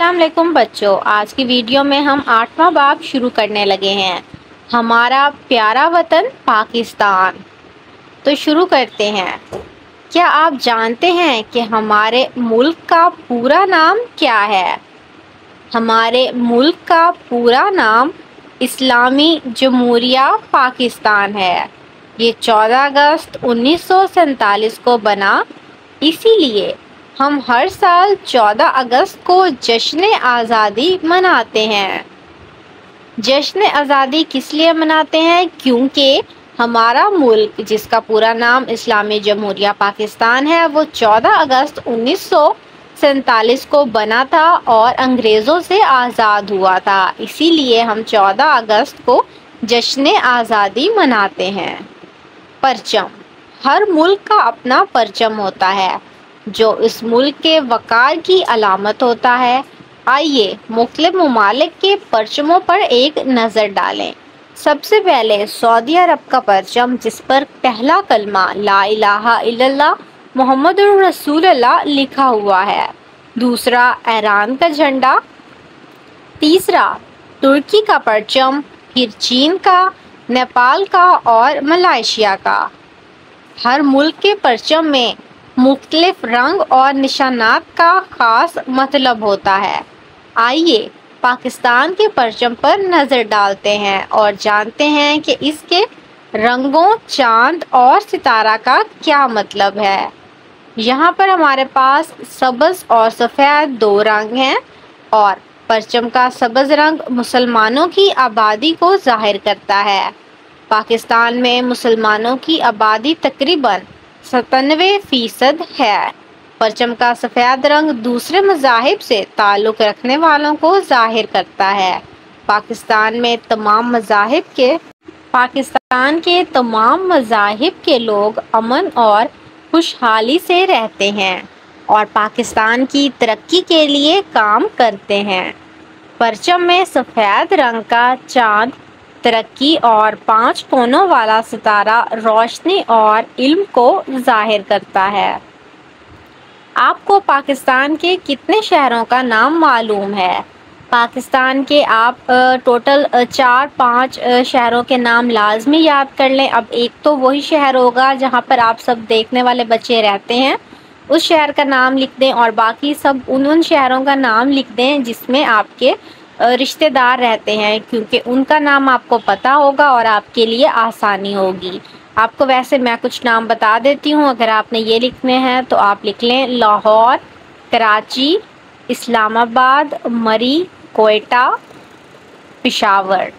असलम बच्चों, आज की वीडियो में हम आठवां बाब शुरू करने लगे हैं। हमारा प्यारा वतन पाकिस्तान। तो शुरू करते हैं। क्या आप जानते हैं कि हमारे मुल्क का पूरा नाम क्या है? हमारे मुल्क का पूरा नाम इस्लामी जमहूरिया पाकिस्तान है। ये 14 अगस्त उन्नीस को बना। इसीलिए हम हर साल 14 अगस्त को जश्न आज़ादी मनाते हैं। जश्न आज़ादी किस लिए मनाते हैं? क्योंकि हमारा मुल्क, जिसका पूरा नाम इस्लामी जमहूरिया पाकिस्तान है, वो 14 अगस्त उन्नीस सौ सैंतालीस को बना था और अंग्रेज़ों से आज़ाद हुआ था। इसीलिए हम 14 अगस्त को जश्न आज़ादी मनाते हैं। परचम। हर मुल्क का अपना परचम होता है। जो इस मुल्क के वकार की अलामत होता है। आइए मुख्तलिफ़ ममालिक के परचमों पर एक नज़र डालें। सबसे पहले सऊदी अरब का परचम, जिस पर पहला कलमा ला मोहम्मद रसूलुल्लाह लिखा हुआ है। दूसरा, ईरान का झंडा। तीसरा, तुर्की का परचम, फिर चीन का, नेपाल का और मलाइशिया का। हर मुल्क के परचम में मुख्तलिफ़ रंग और निशानात का ख़ास मतलब होता है। आइए पाकिस्तान के परचम पर नज़र डालते हैं और जानते हैं कि इसके रंगों, चाँद और सितारा का क्या मतलब है। यहाँ पर हमारे पास सब्ज़ और सफ़ेद दो रंग हैं और परचम का सब्ज़ रंग मुसलमानों की आबादी को ज़ाहिर करता है। पाकिस्तान में मुसलमानों की आबादी तकरीबन सतानवे फ़ीसद है। परचम का सफ़ेद रंग दूसरे मजाहिब से ताल्लुक़ रखने वालों को ज़ाहिर करता है। पाकिस्तान में तमाम मजाहिब के पाकिस्तान के तमाम मजाहिब के लोग अमन और खुशहाली से रहते हैं और पाकिस्तान की तरक्की के लिए काम करते हैं। परचम में सफ़ेद रंग का चाँद तरक्की और पाँच कोनों वाला सितारा रोशनी और इल्म को ज़ाहिर करता है। आपको पाकिस्तान के कितने शहरों का नाम मालूम है? पाकिस्तान के आप टोटल चार पाँच शहरों के नाम लाजमी याद कर लें। अब एक तो वही शहर होगा जहाँ पर आप सब देखने वाले बच्चे रहते हैं। उस शहर का नाम लिख दें और बाकी सब उन उन शहरों का नाम लिख दें जिसमें आपके रिश्तेदार रहते हैं, क्योंकि उनका नाम आपको पता होगा और आपके लिए आसानी होगी। आपको वैसे मैं कुछ नाम बता देती हूँ, अगर आपने ये लिखने हैं तो आप लिख लें लाहौर, कराची, इस्लामाबाद, मरी, कोयटा, पिशावर।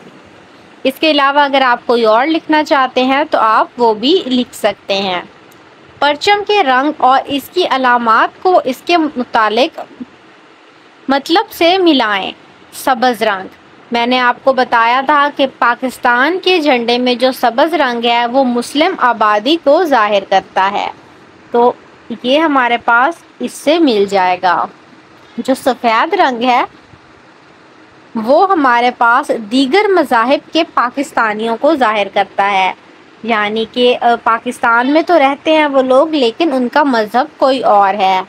इसके अलावा अगर आप कोई और लिखना चाहते हैं तो आप वो भी लिख सकते हैं। परचम के रंग और इसकी अलामत को इसके मुतालिक मतलब से मिलाएँ। सब्ज़ रंग। मैंने आपको बताया था कि पाकिस्तान के झंडे में जो सब्ज़ रंग है, वो मुस्लिम आबादी को ज़ाहिर करता है। तो ये हमारे पास इससे मिल जाएगा। जो सफ़ेद रंग है, वो हमारे पास दीगर मज़ाहब के पाकिस्तानियों को ज़ाहिर करता है। यानी कि पाकिस्तान में तो रहते हैं वो लोग, लेकिन उनका मज़हब कोई और है।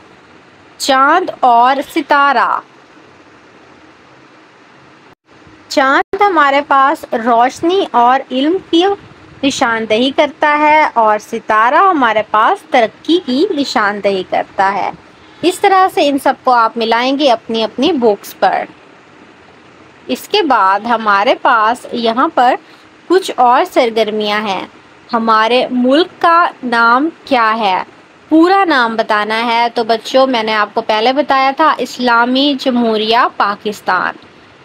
चाँद और सितारा। चाँद हमारे पास रोशनी और इल्म की निशानदही करता है और सितारा हमारे पास तरक्की की निशानदही करता है। इस तरह से इन सबको आप मिलाएँगे अपनी अपनी बुक्स पर। इसके बाद हमारे पास यहाँ पर कुछ और सरगर्मियाँ हैं। हमारे मुल्क का नाम क्या है? पूरा नाम बताना है तो बच्चों, मैंने आपको पहले बताया था, इस्लामी जमहूरिया पाकिस्तान।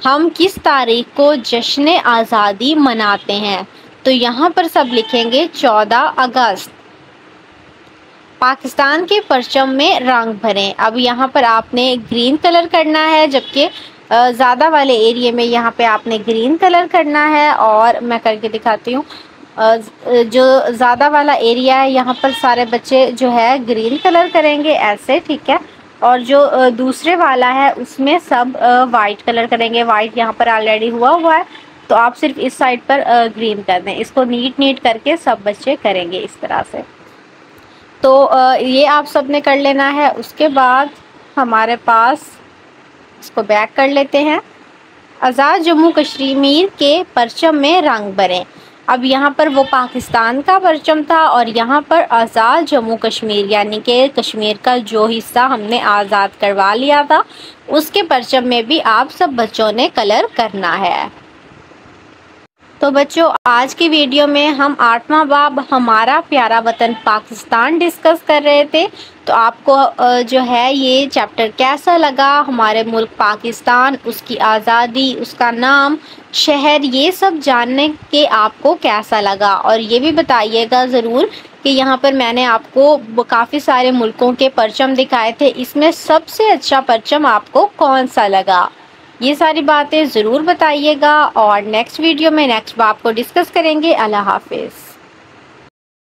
हम किस तारीख को जश्न आज़ादी मनाते हैं? तो यहाँ पर सब लिखेंगे 14 अगस्त। पाकिस्तान के परचम में रंग भरें। अब यहाँ पर आपने ग्रीन कलर करना है, जबकि ज़्यादा वाले एरिए में यहाँ पे आपने ग्रीन कलर करना है और मैं करके दिखाती हूँ जो ज़्यादा वाला एरिया है, यहाँ पर सारे बच्चे जो है ग्रीन कलर करेंगे, ऐसे, ठीक है? और जो दूसरे वाला है, उसमें सब वाइट कलर करेंगे। वाइट यहाँ पर ऑलरेडी हुआ हुआ है। तो आप सिर्फ़ इस साइड पर ग्रीन कर दें। इसको नीट नीट करके सब बच्चे करेंगे इस तरह से। तो ये आप सबने कर लेना है। उसके बाद हमारे पास इसको बैक कर लेते हैं। आज़ाद जम्मू कश्मीर के परचम में रंग भरें। अब यहाँ पर वो पाकिस्तान का परचम था और यहाँ पर आज़ाद जम्मू कश्मीर यानी कि कश्मीर का जो हिस्सा हमने आज़ाद करवा लिया था, उसके परचम में भी आप सब बच्चों ने कलर करना है। तो बच्चों, आज की वीडियो में हम आठवां बाब हमारा प्यारा वतन पाकिस्तान डिस्कस कर रहे थे। तो आपको जो है ये चैप्टर कैसा लगा? हमारे मुल्क पाकिस्तान, उसकी आज़ादी, उसका नाम, शहर, ये सब जानने के आपको कैसा लगा? और ये भी बताइएगा ज़रूर कि यहाँ पर मैंने आपको काफ़ी सारे मुल्कों के परचम दिखाए थे। इसमें सबसे अच्छा परचम आपको कौन सा लगा? ये सारी बातें ज़रूर बताइएगा और नेक्स्ट वीडियो में नेक्स्ट बाप को डिस्कस करेंगे। अल्लाह हाफिज़।